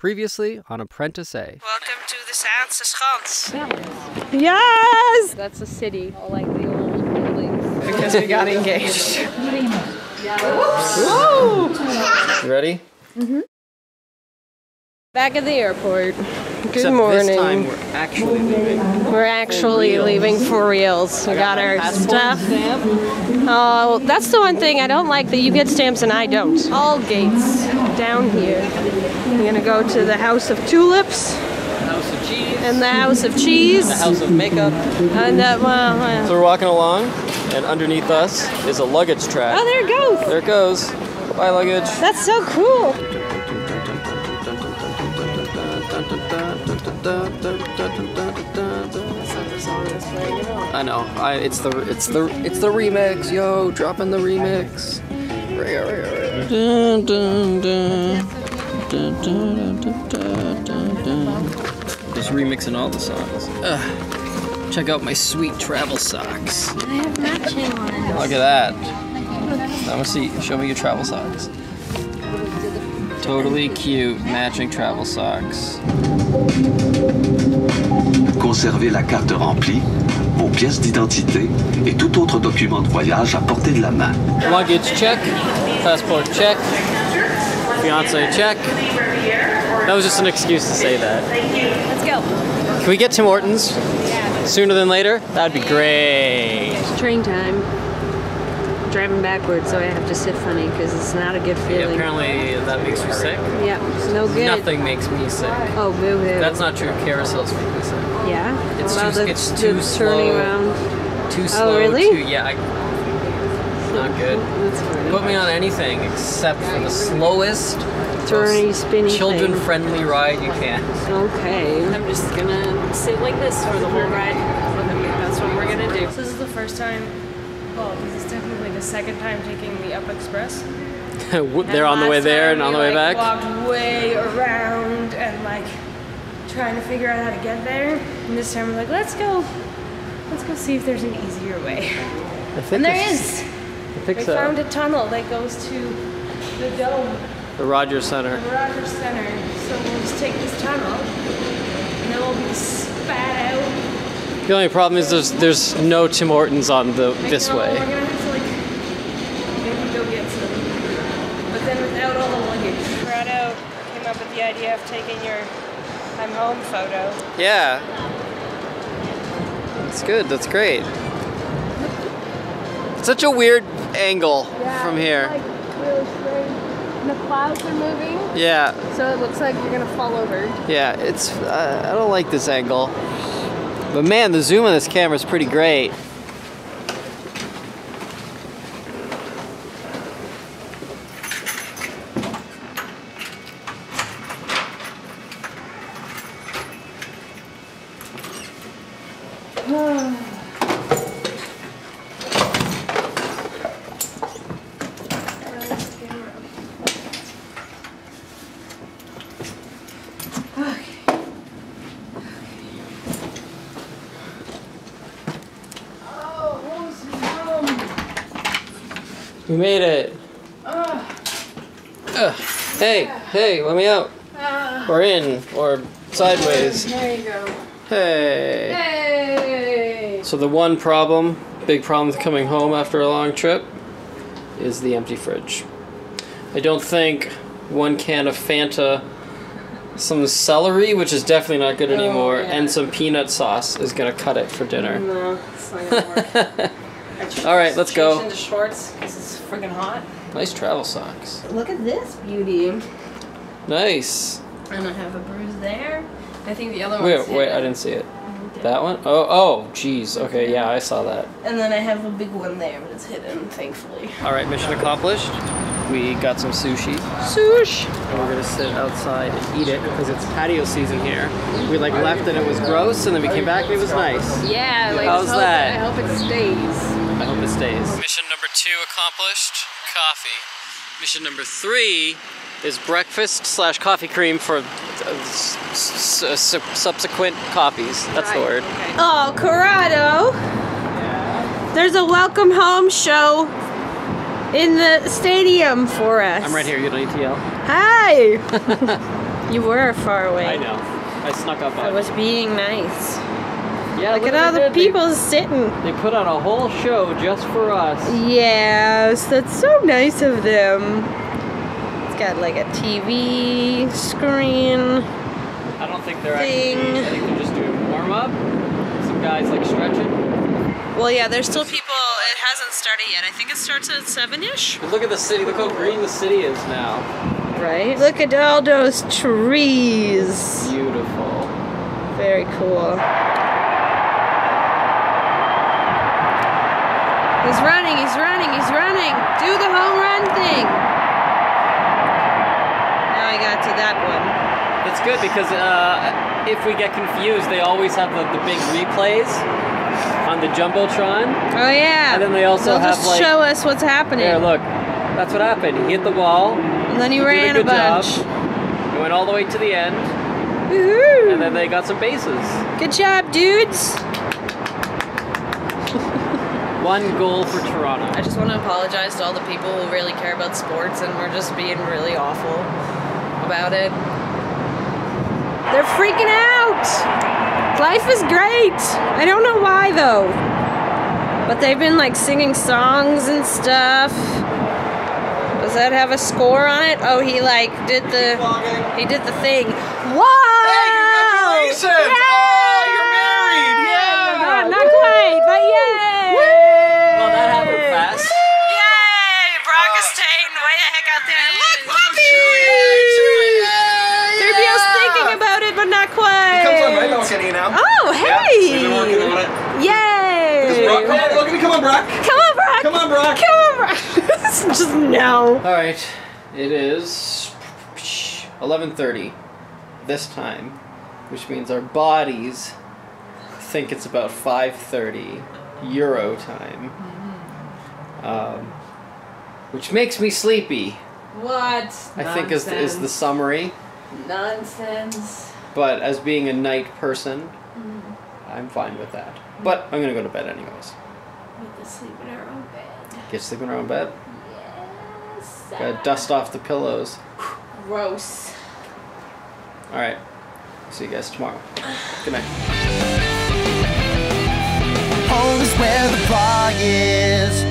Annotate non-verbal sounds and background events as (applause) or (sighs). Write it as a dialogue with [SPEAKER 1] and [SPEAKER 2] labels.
[SPEAKER 1] Previously on Apprentice A.
[SPEAKER 2] Welcome to the Zaanse Schans.
[SPEAKER 3] Yes!
[SPEAKER 4] That's a city, all like the old buildings.
[SPEAKER 2] Because we got engaged.
[SPEAKER 1] You ready? Mm-hmm.
[SPEAKER 3] Back at the airport. Good
[SPEAKER 1] Except
[SPEAKER 3] morning.
[SPEAKER 1] This time we're actually leaving.
[SPEAKER 3] We're actually leaving for reals. We got our stuff. Oh, that's the one thing I don't like that you get stamps and I don't. All gates down here. We're gonna go to the House of Tulips
[SPEAKER 1] House of cheese.
[SPEAKER 3] and the House of Cheese.
[SPEAKER 1] the house of makeup.
[SPEAKER 3] And uh, well, uh,
[SPEAKER 1] So we're walking along, and underneath us is a luggage track.
[SPEAKER 3] oh, there it goes.
[SPEAKER 1] There it goes. Bye, luggage.
[SPEAKER 3] That's so cool.
[SPEAKER 1] I know. I, it's the it's the it's the remix, yo, dropping the remix. Dun, dun, dun. Just remixing all the songs. Ugh. Check out my sweet travel socks.
[SPEAKER 4] I have matching ones.
[SPEAKER 1] Look at that. I want to see. Show me your travel socks. Totally cute, matching travel socks.
[SPEAKER 5] Conservez la carte remplie, vos pièces d'identité et tout autre document de voyage à portée de la main.
[SPEAKER 1] Luggage check. Passport check. Fiance check. That was just an excuse to say that. Thank you.
[SPEAKER 3] Let's go.
[SPEAKER 1] Can we get Tim Hortons sooner than later? That'd be great.
[SPEAKER 4] Train time. Driving backwards, so I have to sit funny because it's not a good feeling.
[SPEAKER 1] apparently that makes you sick.
[SPEAKER 4] Yeah, no good.
[SPEAKER 1] Nothing makes me sick.
[SPEAKER 4] Oh, boo hoo.
[SPEAKER 1] That's not true. Carousels make me sick.
[SPEAKER 4] yeah.
[SPEAKER 1] It's
[SPEAKER 4] What about
[SPEAKER 1] too-
[SPEAKER 4] the,
[SPEAKER 1] it's
[SPEAKER 4] the
[SPEAKER 1] too
[SPEAKER 4] turning
[SPEAKER 1] slow.
[SPEAKER 4] around.
[SPEAKER 1] Too oh, slow.
[SPEAKER 4] really?
[SPEAKER 1] Too, yeah, I, not good.
[SPEAKER 4] That's fine.
[SPEAKER 1] Put me on anything except for the slowest,
[SPEAKER 4] Turny,
[SPEAKER 1] most
[SPEAKER 4] spinny
[SPEAKER 1] children-friendly ride you can.
[SPEAKER 4] Okay.
[SPEAKER 6] I'm just gonna sit like this for the whole ride. That's what we're gonna do.
[SPEAKER 7] This is the first time, well, this is technically the second time taking the Up Express. (laughs)
[SPEAKER 1] They're on the way there and on the way
[SPEAKER 7] like,
[SPEAKER 1] back.
[SPEAKER 7] Walked way around and like trying to figure out how to get there. And this time we're like, let's go, let's go see if there's an easier way.
[SPEAKER 1] I think
[SPEAKER 7] And there
[SPEAKER 1] it's-
[SPEAKER 7] is.
[SPEAKER 1] I think
[SPEAKER 7] We
[SPEAKER 1] so.
[SPEAKER 7] found a tunnel that goes to the dome,
[SPEAKER 1] The Rogers Center.
[SPEAKER 7] the Rogers Center. So we'll just take this tunnel, and then we'll be spat out.
[SPEAKER 1] The only problem is there's there's no Tim Hortons on the
[SPEAKER 7] I
[SPEAKER 1] this
[SPEAKER 7] know,
[SPEAKER 1] way.
[SPEAKER 7] We're gonna have to like maybe go get some, but then without all the luggage. Corrado came up with the idea of taking your "I'm home" photo.
[SPEAKER 1] Yeah. That's good. That's great. It's such a weird angle from here.
[SPEAKER 3] Like really strange. And the clouds are moving,
[SPEAKER 1] Yeah.
[SPEAKER 3] so it looks like you're gonna fall over.
[SPEAKER 1] Yeah. It's uh, I don't like this angle. But man, the zoom on this camera is pretty great. We made it. Ah. Ugh. Hey, hey, let me out. Ah. or in, or sideways.
[SPEAKER 3] There you go.
[SPEAKER 1] Hey.
[SPEAKER 3] Hey!
[SPEAKER 1] So the one problem, big problem with coming home after a long trip, is the empty fridge. I don't think one can of Fanta, some celery, which is definitely not good oh, anymore,
[SPEAKER 3] yeah.
[SPEAKER 1] and some peanut sauce is gonna cut it for dinner.
[SPEAKER 3] No, (laughs) it's not gonna work.
[SPEAKER 1] All right, let's go.
[SPEAKER 3] Changed into shorts because it's freaking hot.
[SPEAKER 1] Nice travel socks.
[SPEAKER 3] Look at this beauty.
[SPEAKER 1] Nice.
[SPEAKER 3] And I have a bruise there. I think the other one.
[SPEAKER 1] Wait,
[SPEAKER 3] one's
[SPEAKER 1] wait, I didn't see it. Oh, that one? Oh, oh, jeez. Okay, yeah, I saw that.
[SPEAKER 3] And then I have a big one there, but it's hidden, thankfully.
[SPEAKER 1] All right, mission accomplished. We got some sushi.
[SPEAKER 3] Sush!
[SPEAKER 1] and we're gonna sit outside and eat it because it's patio season here. We like left and it was gross, and then we came back and it was nice.
[SPEAKER 4] Yeah, like
[SPEAKER 1] How's
[SPEAKER 4] I hope,
[SPEAKER 1] that?
[SPEAKER 4] I hope it stays.
[SPEAKER 1] I hope it stays. Mission number two accomplished. Coffee. Mission number three is breakfast slash coffee cream for uh, s- s- s- subsequent coffees. That's the word.
[SPEAKER 3] Oh, Corrado! There's a welcome home show in the stadium for us.
[SPEAKER 1] I'm right here. You don't need to yell.
[SPEAKER 3] Hi! (laughs) You were far away.
[SPEAKER 1] I know. I snuck up on
[SPEAKER 3] I was being nice.
[SPEAKER 1] Yeah,
[SPEAKER 3] Look at all the
[SPEAKER 1] did. They-
[SPEAKER 3] people sitting.
[SPEAKER 1] They put on a whole show just for us.
[SPEAKER 3] Yes, that's so nice of them. It's got like a TV screen.
[SPEAKER 1] I don't think they're
[SPEAKER 3] Thing.
[SPEAKER 1] actually. I think they're just doing warm up. Some guys like stretching.
[SPEAKER 3] Well, yeah, there's still people. It hasn't started yet. I think it starts at seven ish.
[SPEAKER 1] But look at the city. Look how green the city is now.
[SPEAKER 3] Right. Look at all those trees.
[SPEAKER 1] Beautiful.
[SPEAKER 3] Very cool. He's running, he's running, he's running. Do the home run thing. Now I got to that one.
[SPEAKER 1] It's good because uh, if we get confused, they always have the, the big replays on the jumbotron.
[SPEAKER 3] Oh yeah.
[SPEAKER 1] And then they also
[SPEAKER 3] They'll
[SPEAKER 1] have,
[SPEAKER 3] just
[SPEAKER 1] like-
[SPEAKER 3] show us what's happening.
[SPEAKER 1] There, look. That's what happened. He hit the wall.
[SPEAKER 3] And then he
[SPEAKER 1] He
[SPEAKER 3] ran
[SPEAKER 1] a
[SPEAKER 3] a
[SPEAKER 1] good job.
[SPEAKER 3] bunch.
[SPEAKER 1] He went all the way to the end,
[SPEAKER 3] Woohoo!
[SPEAKER 1] and then they got some bases.
[SPEAKER 3] Good job, dudes.
[SPEAKER 1] One goal for Toronto.
[SPEAKER 2] I just want to apologize to all the people who really care about sports and we're just being really awful about it.
[SPEAKER 3] They're freaking out. Life is great. I don't know why though. But they've been like singing songs and stuff. Does that have a score on it? Oh, he like did the he did the thing. Wow!
[SPEAKER 8] congratulations! Oh, you're married! Yeah!
[SPEAKER 3] Not, not quite, but yay!
[SPEAKER 1] Well, that happened fast.
[SPEAKER 2] Yay! Brock is staying way the heck out there. Look,
[SPEAKER 3] Sergio's thinking about it, but not quite.
[SPEAKER 8] Comes on right balcony now.
[SPEAKER 3] Oh,
[SPEAKER 8] Yeah,
[SPEAKER 3] hey!
[SPEAKER 8] we've been working on it.
[SPEAKER 3] Yay!
[SPEAKER 8] Brock, come on, look at me, come on, Brock.
[SPEAKER 3] Come on, Brock!
[SPEAKER 8] Come on, Brock.
[SPEAKER 3] Come on, Brock! (laughs) Just no.
[SPEAKER 1] All right, it is 11:30 this time, which means our bodies think it's about 5:30 Euro time, um, which makes me sleepy.
[SPEAKER 2] What?
[SPEAKER 1] I think is is the summary.
[SPEAKER 2] Nonsense.
[SPEAKER 1] But as being a night person, I'm fine with that. But I'm gonna go to bed anyways.
[SPEAKER 2] With the sleep in our own bed.
[SPEAKER 1] Get sleeping own bed.
[SPEAKER 2] Yes.
[SPEAKER 1] Gotta dust off the pillows.
[SPEAKER 2] Gross.
[SPEAKER 1] All right. See you guys tomorrow. (sighs) Good night.
[SPEAKER 9] Home is where the bar is.